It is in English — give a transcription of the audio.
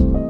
you.